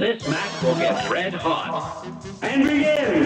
This match will get red hot. And begin!